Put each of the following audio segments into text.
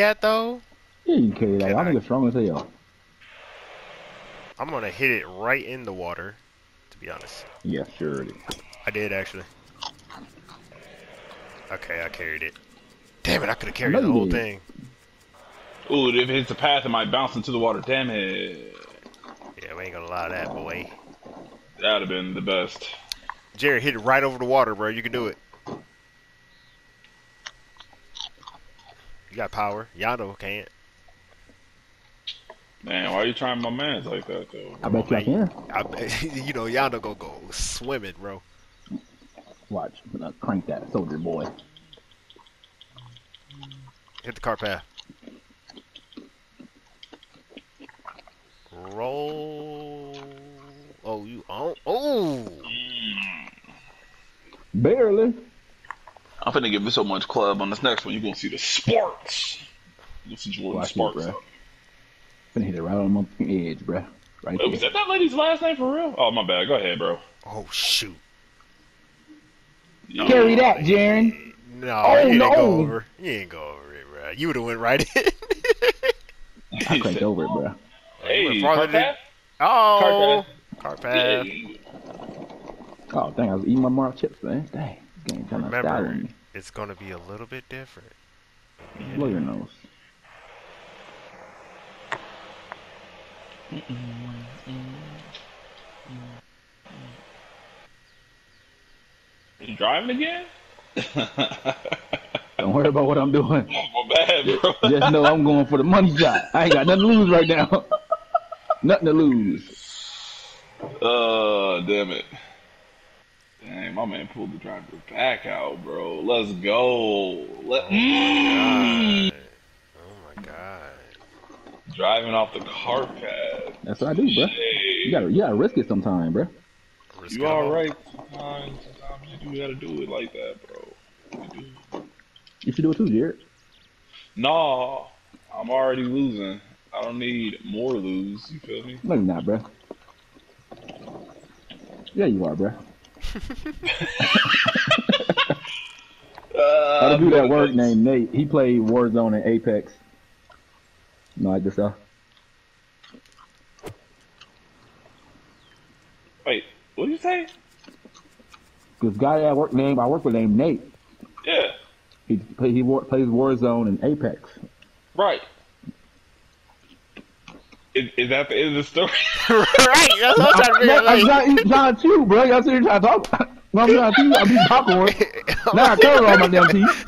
that though? Yeah, you can carry that. Can Y'all I- niggas strong as hell. I'm gonna hit it right in the water. To be honest, Yeah, sure. it is. I did actually. Okay, I carried it. Damn it! I could have carried know the whole did. thing. Ooh, if it hits the path, it might bounce into the water. Damn it. Yeah, we ain't gonna lie to that, boy. That would have been the best. Jared, hit it right over the water, bro. You can do it. Got power. Yano can't. Man, why are you trying my mans like that, though? I bet you I can. I, bet- you know, Yano gonna go swimming, bro. Watch. I'm gonna crank that soldier boy. Hit the car path. Roll. Oh, you oh oh. Barely. I'm finna give you so much club on this next one. You're gonna see the sparks. You'll see Jordan Watch it, Sparks. bruh. Finna hit it right on the motherfucking edge, bro. Right Oh, was that that lady's last name for real? Oh, my bad. Go ahead, bro. Oh shoot. Yeah. Carry that, Jaren. No, Oh, you didn't no. go over. You didn't go over it, bro. You would have went right in. I cranked over it, bruh. Hey, went farther than- oh, car Yeah. path. Oh, dang, I was eating my more chips, man. Dang. Game trying to style Remember, on me. it's gonna be a little bit different. Blow your nose. You driving again? Don't worry about what I'm doing. my bad, bro. Just know I'm going for the money shot. I ain't got nothing to lose right now. nothing to lose. Uh, damn it. Dang, my man pulled the driver back out, bro. Let's go. Let Mm. God. Oh my god. driving off the car pad. That's what I do, bro. You gotta, you gotta risk it sometime, bro. Risk you all all. right? Sometimes, sometimes you do gotta do it like that, bro. You. You should do it too, Jared. No, I'm already losing. I don't need more lose. You feel me? No, you're not, bruh. Yeah, you are, bruh. Uh, How to do that work name, Nate. He played Warzone and Apex. No, I just this stuff. Wait, what did you say? This guy at work name I work with named Nate. Yeah, He play, he war, plays Warzone and Apex. right. Is, is that the end of the story? right, that's what I'm trying to figure out. I'm Like, not eating trying to chew, bro. Y'all sitting trying to talk. No, I'm trying to. I'm eating popcorn. Now I cover all my damn teeth.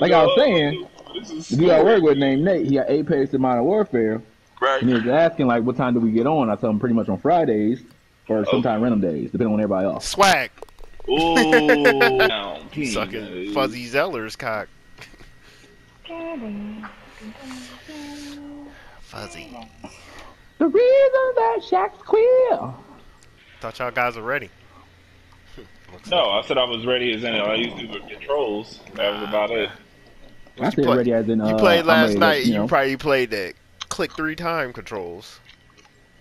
Like I was saying, The dude I work with named Nate. He got Apex and Modern Warfare. right? And he was asking like, what time do we get on? I tell him pretty much on Fridays or sometime random days, depending on everybody else. Swag. Ooh, Sucking Fuzzy Zoeller's cock. Fuzzy. The reason that Shaq's queer. Thought y'all guys were ready. No, like- I said I was ready as in I used to do the controls. That was about it. I said play- ready as in uh, You played last ready to, night. You, know. probably played that click three time controls.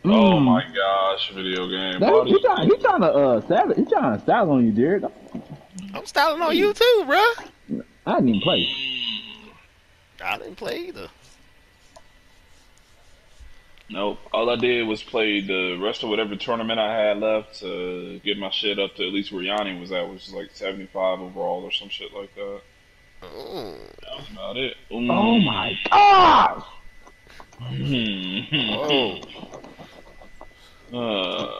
Oh Mm. my gosh, video game. That, he trying, he trying to uh, style, he trying to style on you, Jared. I'm styling on you too, bruh. I didn't even play. I didn't play either. Nope. All I did was play the rest of whatever tournament I had left to get my shit up to at least where Yanni was at, which is like 75 overall or some shit like that. Mm. That was about it. Oh my gosh! Oh, Uh,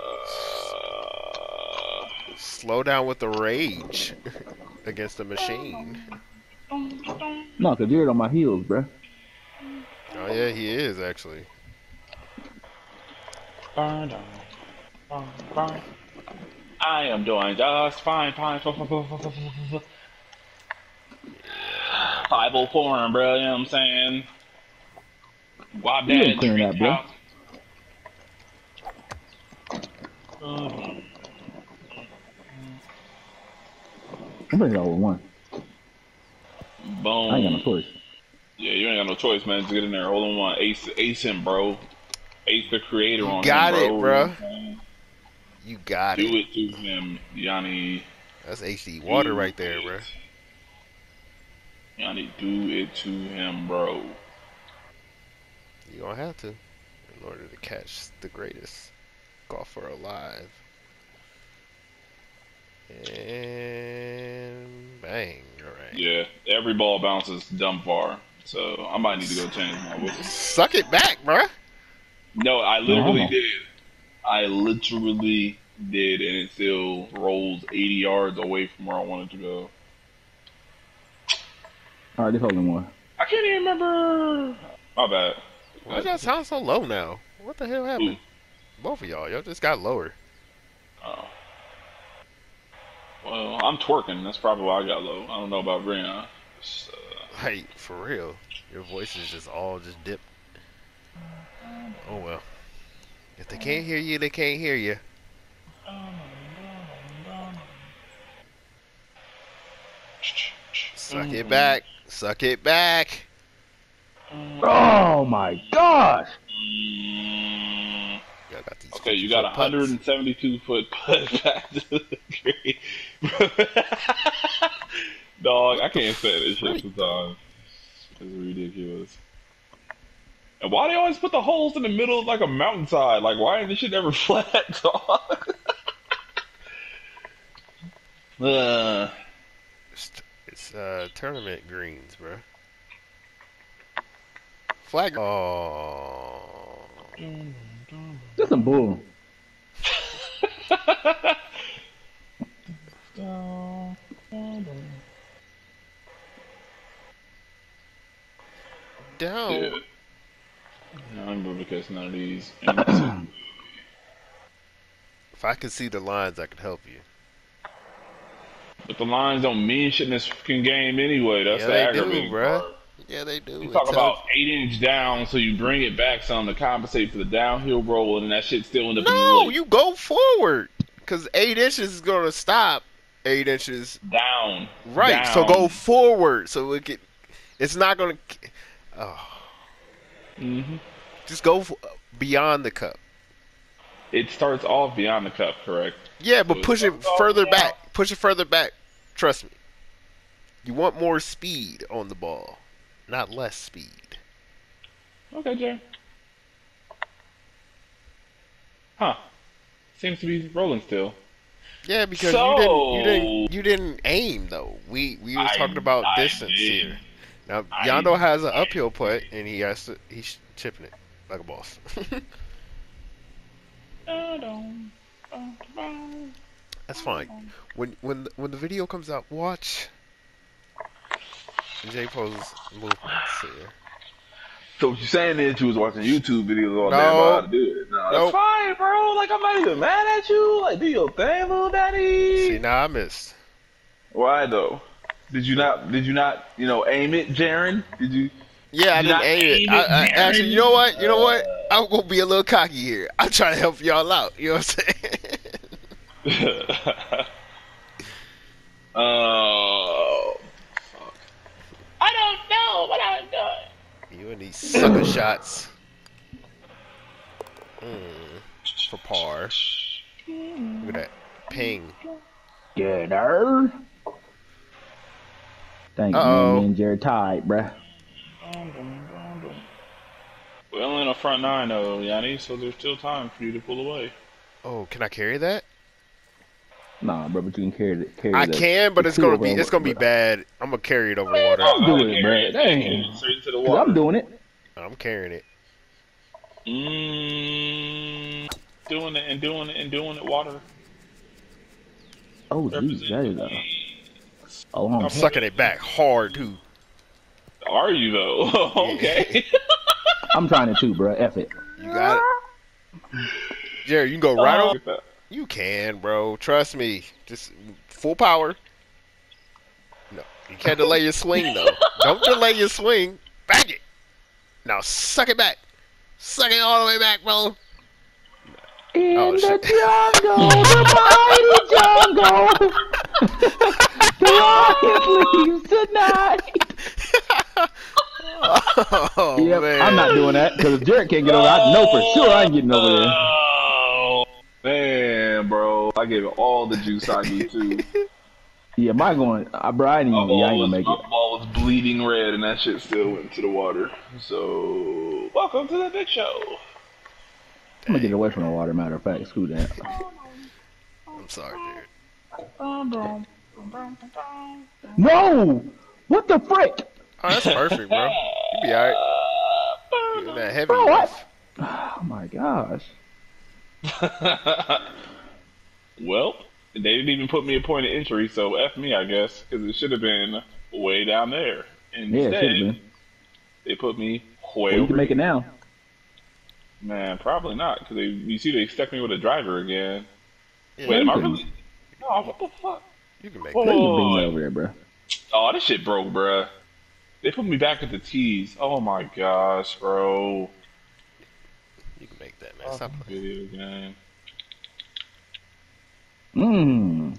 slow down with the rage against the machine. No, cause you're on my heels, bruh. Oh yeah, he is actually. I am doing just fine, fine, fine, fine, fine. Bible porn, bro. You know what I'm saying? Why did you clearing that, bro. Um, I'm with one. Boom. I ain't got no choice. Yeah, you ain't got no choice, man. Just get in there. Hold on one. Ace, ace him, bro. Ace the creator on got him, it, bro. You got Do it. Do it to him, Yanni. That's HD water right there, bro. Yanni, do it to him, bro. You gonna have to in order to catch the greatest golfer alive. And bang, alright. Yeah, every ball bounces dumb far. So I might need to go change my whistle. Suck it back, bruh. No, I literally Normal. did. I literally did, and it still rolls 80 yards away from where I wanted to go. All right, this holding one. I can't even remember. My bad. Why y'all sound so low now? What the hell happened? Both of y'all, y'all just got lower. Oh. Well, I'm twerking. That's probably why I got low. I don't know about Brianna. It's, uh, Like, for real. Your voice is just all just dipped. Oh well. If they can't hear you, they can't hear you. Suck it back. Suck it back. Oh my gosh! mm, Y'all got these okay, you got a 172 foot putt back to the green. Dog, I can't say this shit sometimes. It's ridiculous. And why do they always put the holes in the middle of like a mountainside? Like, why ain't this shit ever flat, dog? uh, It's, it's uh, tournament greens, bro. Flag. Oh. Just some bull. Down. yeah. No, I'm going to catch none of these. If I could see the lines, I could help you. but the lines don't mean shit in this fucking game anyway. That's Yeah, the they do, aggravating bruh. part. Yeah, they do. You talk about eight inch down, so you bring it back some to compensate for the downhill roll, and that shit still end up in the No, you go forward. Because eight inches is going to stop eight inches. down. Right. So go forward. So it can, it's not going to. Oh, hmm just go f- beyond the cup. It starts off beyond the cup, correct? Yeah, but So push it further back. Push it further back. Trust me. You want more speed on the ball, not less speed. Okay, Jay. Huh. Seems to be rolling still. Yeah, because So- you didn't you didn't you didn't aim though. We we I- talking about I distance did. here. Now I- Yaundo has an uphill putt and he has to he's chipping it like a boss. That's fine. When when when the video comes out, watch J Po's movements here. So what you're saying is you was watching YouTube videos all day about how to do it. No, that's fine, bro. Like I'm not even mad at you. Like do your thing, little daddy. See now I missed. Why though? Did you not? Did you not? You know, aim it, Jaren? Did you? Yeah, I Did didn't not aim it. aim I, I, actually, you know what? You know what? I'm gonna be a little cocky here. I'm trying to help y'all out. You know what I'm saying? Oh. fuck. I don't know what I'm doing. You and these sucker shots. Mm, for par. Look at that. Ping. Get her. Thank Uh-oh. you, me and Jared tied, bruh. We're only in a front nine though, Yanni, so there's still time for you to pull away. Oh, can I carry that? Nah, bro, but you can carry it. Carry I the- can, but it's gonna be it's gonna be bad. I'm gonna carry it over the water. Don't do it, bro. Dang. Straight into the 'Cause water. I'm doing it. I'm carrying it. Mm, doing it and doing it and doing it. Water. Oh, geez, that is a, a long I'm sucking it back hard too. Are you though? okay. I'm trying it too, bro. F it. You got it, Jerry. You can go right Oh, over. Look at that. You can, bro. Trust me. Just full power. No, you can't delay your swing though. Don't delay your swing. Bang it. Now suck it back. Suck it all the way back, bro. In Oh, the shit. jungle, the mighty jungle, the lion leaves tonight. Oh Yep, man. I'm not doing that because if Jared can't get over, I know for sure I ain't getting over there. Man, bro! I gave it all the juice I need to. Yeah, mine going. I, bro, I ain't My even. Yeah, I ain't gonna make my it. ball was bleeding red, and that shit still went to the water. So, welcome to the big show. I'm gonna get away from the water. Matter of fact, screw that. I'm sorry, dude. No! What the frick? Oh, that's perfect, bro. You be alright. That heavy. Bro, what? Oh my gosh. well, they didn't even put me a point of entry, so F me, I guess, because it should have been way down there. Instead, should have been. they put me way Well, you can make it now. Man, probably not, because you see they stuck me with a driver again. Yeah, Wait, am I really? No, what the fuck? You can make Whoa. that. They can bring me over there, bro. Oh, this shit broke, bruh. They put me back at the T's. Oh my gosh, bro. You can make that, man. Stop playing. Video game. Mmm.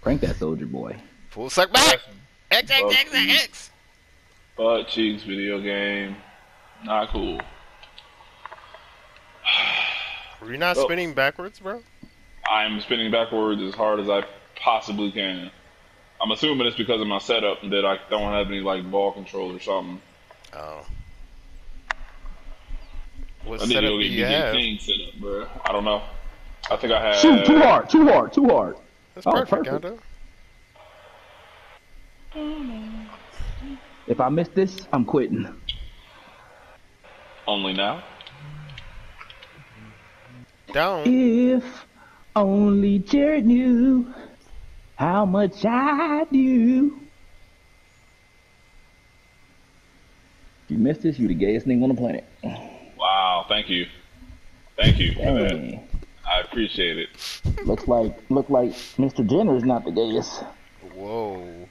Crank that soldier boy. Full suck back. X, X, Fuck X. X. Butt cheeks video game. Not cool. Were you not Oh. spinning backwards, bro? I'm spinning backwards as hard as I possibly can. I'm assuming it's because of my setup that I don't have any like ball control or something. Oh. What I need to setup go do you the have? thing set up, bro. I don't know. I think I have. Shoot too hard, too hard, too hard. That's Oh, perfect, perfect. Gondo. If I miss this, I'm quitting. Only now. Down. If only Jared knew how much I do. If you missed this, you're the gayest nigga on the planet. Wow. Thank you. Thank you for that. Dang. I appreciate it. Looks like look like Mr. Jenner is not the gayest. Whoa.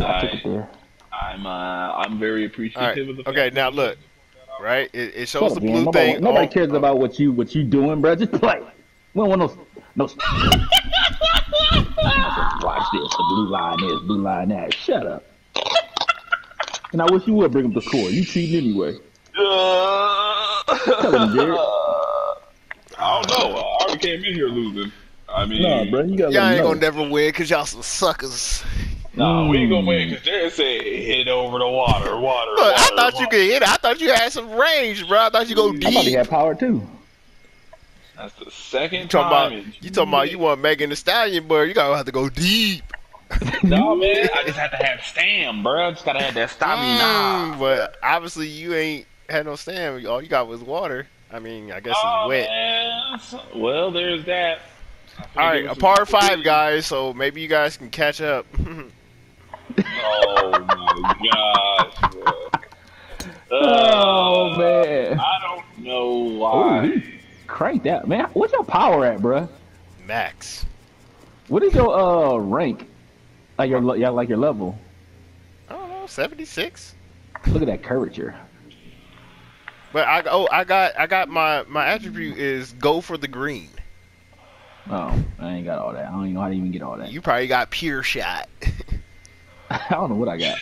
I took it I, there. I'm uh, I'm very All right. appreciative of the. Okay, fact now that- look. Right? It, it shows up, the man. blue Nobody, thing. nobody on- cares about what you what you doing, bro. Just play. We don't want no no. Watch this. The blue line is blue line that. Shut up. And I wish you would bring up the score. You cheating anyway. Tell him, Jared. I don't know. I already came in here losing. I mean, Nah, bro, you gotta Y'all ain't him know. gonna never win because y'all some suckers. nah, we ain't gonna Mm. win because Jared said hit over the water, water. Look, I water, thought you could hit it. I thought you had some range, bro. I thought you go deep. I thought he deep. had power too. That's the second You talking time. about you talking about you want Megan the Stallion, but you gotta have to go deep. No man, I just have to have stam, bro. I just gotta have that stamina. Mm, but obviously you ain't had no stand. All you got was water. I mean, I guess Oh, it's wet. man. Well, there's that. All right, a par five, guys. So maybe you guys can catch up. Oh my gosh. bro. Oh Uh, man. I don't know Ooh, why. he cranked that, man. What's your power at, bro? Max. What is your uh rank? Like your le- yeah, like your level. I don't know, seventy six. Look at that curvature. But I oh I got I got my my attribute is go for the green. Oh, I ain't got all that. I don't even know how to even get all that. You probably got pure shot. I don't know what I got.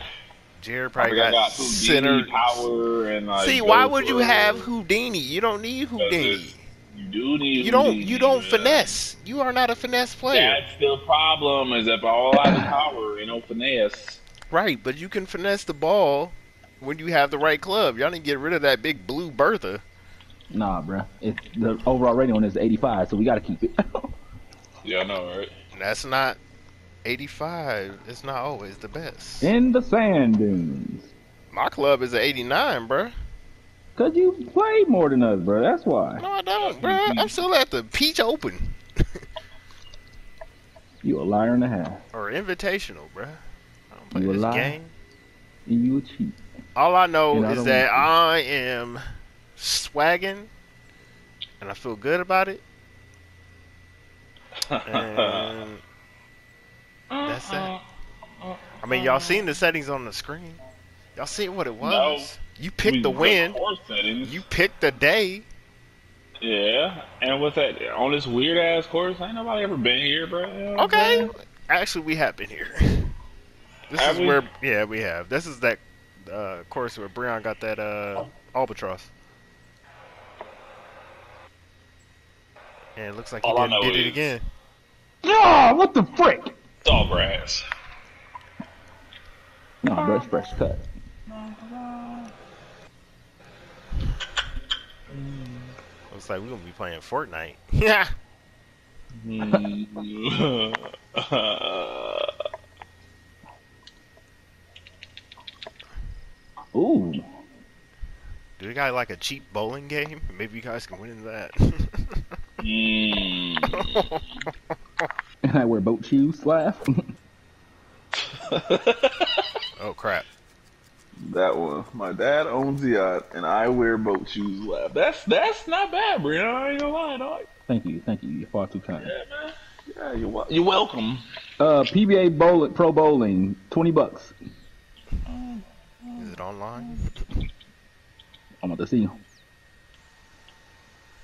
Jared probably I got, got center. power and like. See, why would you have Houdini? You don't need Houdini. You do need. You don't Houdini, you don't man. finesse. You are not a finesse player. That's the problem. Is that all I have power and no finesse. Right, but you can finesse the ball when you have the right club. Y'all need to get rid of that big blue Bertha. Nah, bro. It's the overall rating on this is 85, so we got to keep it. Yeah, I know, right? That's not 85. It's not always the best. In the sand dunes. My club is an 89, bruh. Cause you play more than us, bro. That's why. No, I don't, bruh. I'm still at the Peach Open You a liar and a half. or Invitational, bruh. I don't play You a liar? game. And you a cheat. All I know And I is don't that. I am swagging, and I feel good about it. And that's that. I mean, y'all seen the settings on the screen. Y'all see what it was. You picked the got win. You picked the day. Yeah, and what's that on this weird ass course? Ain't nobody ever been here, bro. You know what I'm Okay. saying? Actually, we have been here. This Have is we? where, yeah, we have. This is that uh, course where Breon got that uh, albatross. And it looks like he All I did, know did it is- again. Oh, what the frick? It's all grass. No, bro, it's cut. Looks like we're gonna be playing Fortnite. Yeah. Mm. Ooh. Do we got like a cheap bowling game? Maybe you guys can win in that. Mm. And I wear boat shoes, laugh. oh crap. that one. My dad owns the yacht, and I wear boat shoes. Laugh. That's that's not bad, Brian. I ain't gonna lie, dog. thank you, thank you. You're far too kind. Yeah, man. Yeah, you're wel- you're welcome. Uh, PBA bowling, pro bowling, twenty bucks. Is it online? I'm about to see.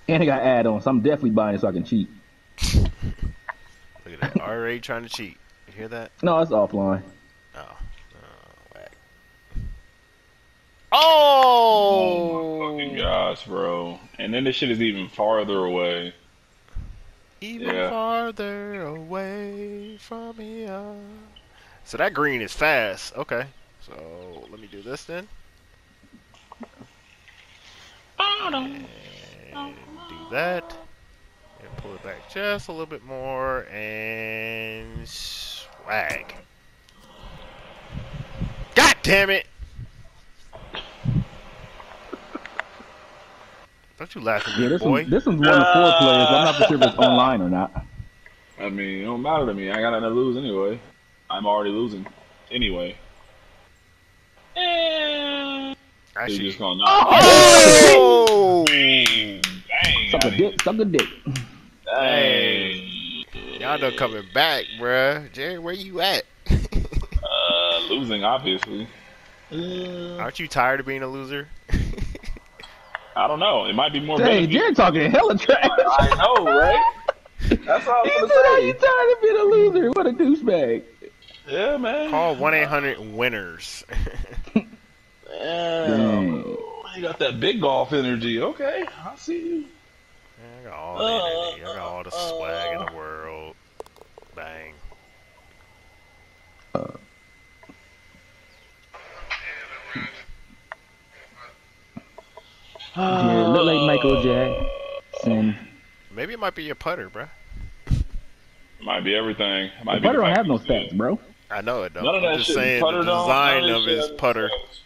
And it got add on, so I'm definitely buying it so I can cheat. Look at that. RA trying to cheat. You hear that? No, it's offline. Oh. Oh, whack. Oh! Fucking gosh, bro. And then this shit is even farther away. Even Yeah. farther away from here. So that green is fast. Okay. So let me do this then. And do that. And pull it back just a little bit more. And swag. God damn it! Don't you laugh at me, Yeah, this boy. one, this one's one of four players. I'm not sure if it's online or not. I mean, it don't matter to me. I got nothing to lose anyway. I'm already losing anyway. Eh. So you Actually, just gonna knock. Oh! Dang. Suck a dick, suck a dick. Dang. Y'all done coming back, bruh. Jerry, where you at? Uh, losing, obviously. Uh, Aren't you tired of being a loser? I don't know. It might be more. Dang, benefit- Jared talking hella trash. I know, right? That's all He I said, was "Are gonna you tired of being a loser? What a douchebag." Yeah, man. Call 1 800 winners. Yeah. You got that big golf energy. Okay, I see you. I got all the uh, energy. I got all the swag in the uh. world. Bang. Jared look like Michael Jackson. Maybe it might be your putter, bro. Might be everything. It Might The be putter the don't have no stats, bro. I know it don't. None of I'm that just shit. saying putter the design of his putter. stats.